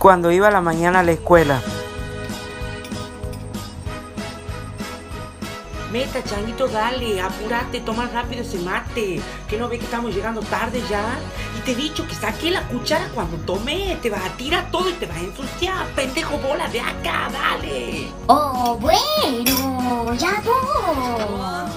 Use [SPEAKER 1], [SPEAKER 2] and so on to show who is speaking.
[SPEAKER 1] cuando iba a la mañana a la escuela.
[SPEAKER 2] Meta, changuito, dale, apúrate, toma rápido ese mate. Que no ve que estamos llegando tarde ya. Y te he dicho que saque la cuchara cuando tome. Te vas a tirar todo y te vas a ensuciar. Pendejo bola de acá, dale.
[SPEAKER 3] Oh, bueno, ya voy.